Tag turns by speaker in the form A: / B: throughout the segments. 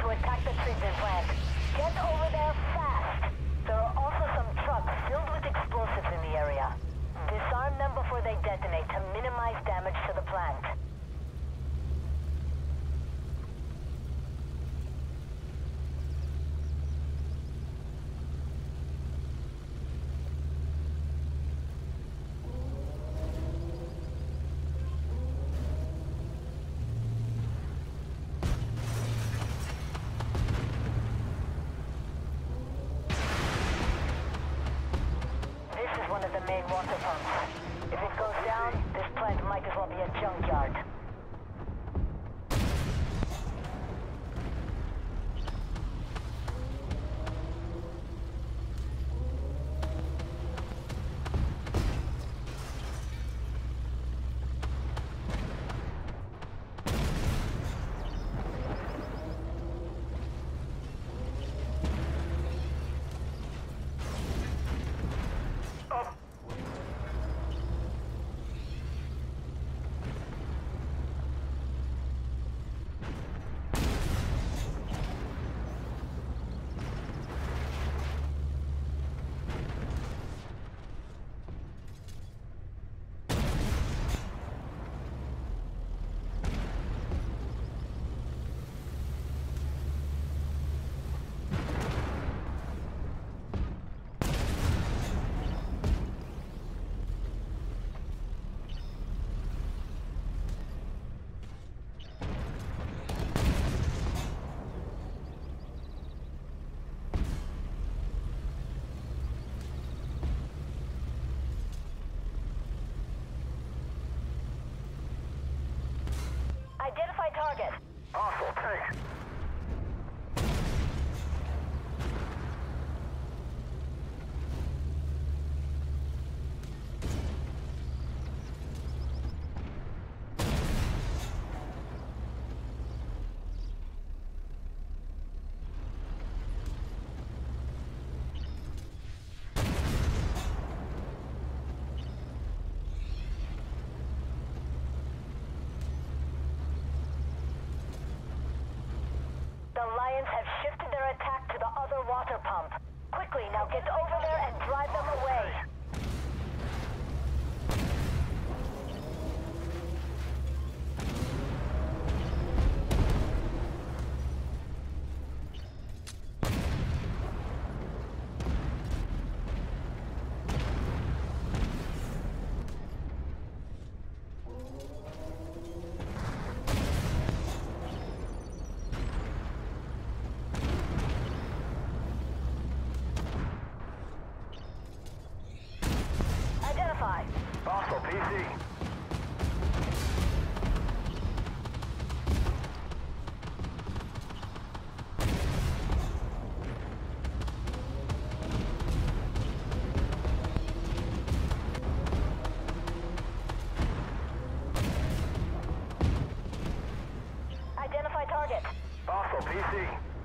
A: to attack the treatment plant. Get over there fast. There are also some trucks filled with explosives in the area. Disarm them before they detonate to minimize damage to the plant. This is one of the main water pumps. If it goes down, this plant might as well be a junkyard. Identify target.
B: Hostile tank.
A: Have shifted their attack to the other water pump. Quickly, now get over there and drive them away. Identify.
B: Hostile PC.
A: Identify target.
B: Hostile PC.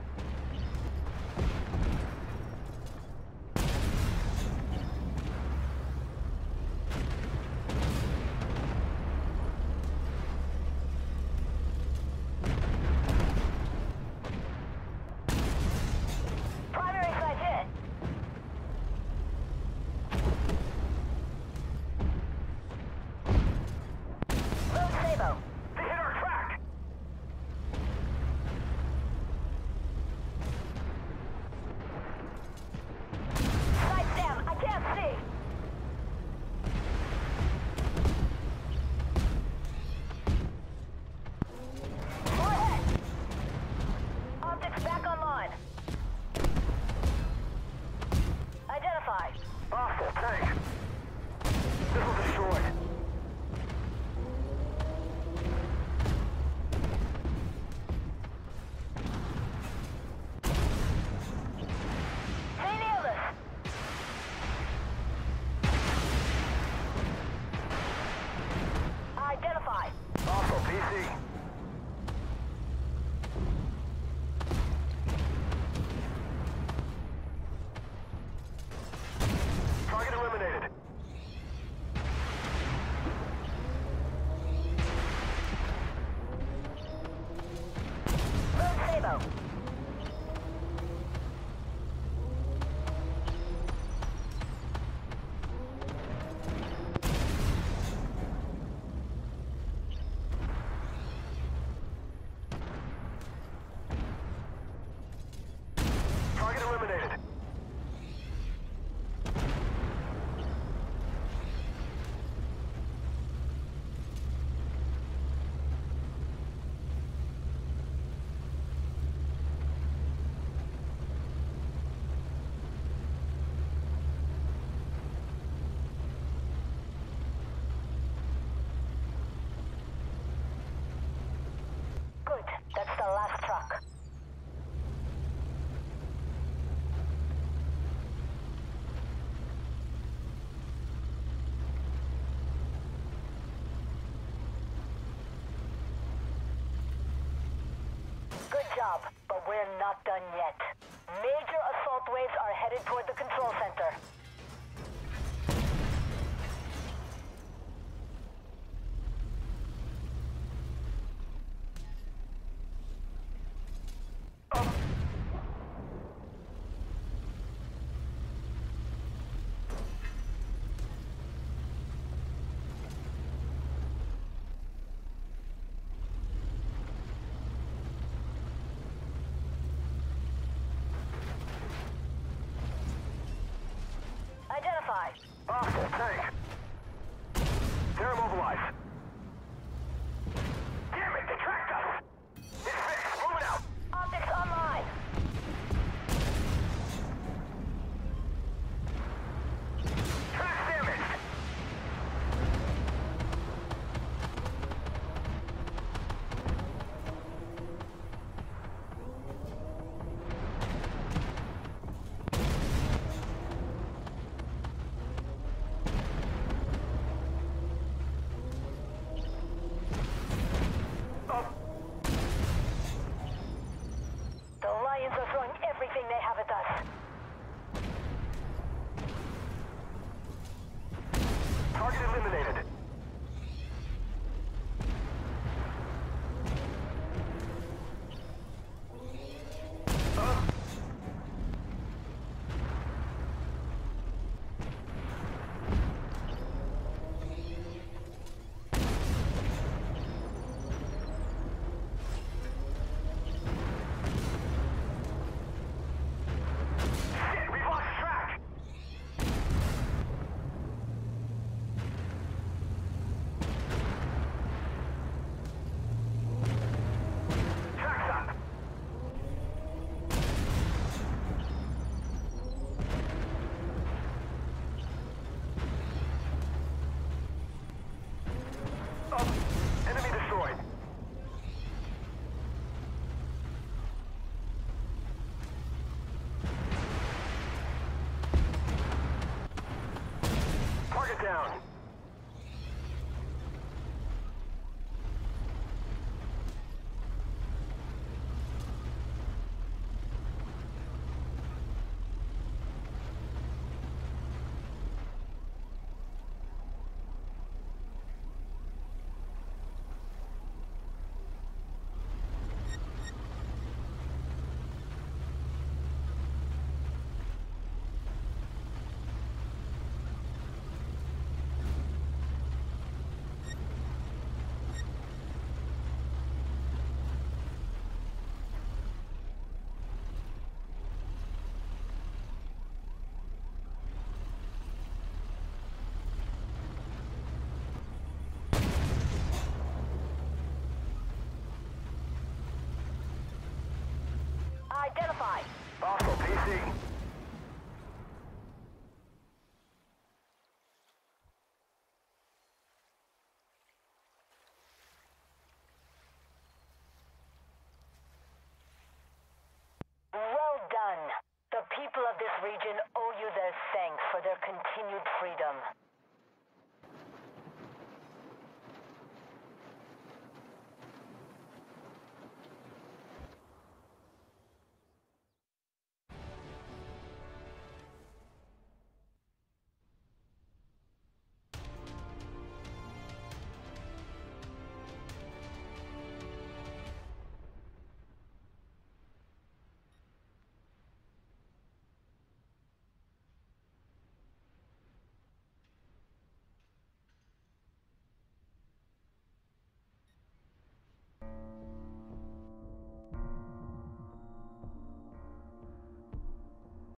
A: Last truck. Good job, but we're not done yet. Major assault waves are headed toward the control center. Identify.
B: Hostile tank. Down!
A: Identify.
B: Hostile PC.
A: Well done. The people of this region owe you their thanks for their continued freedom.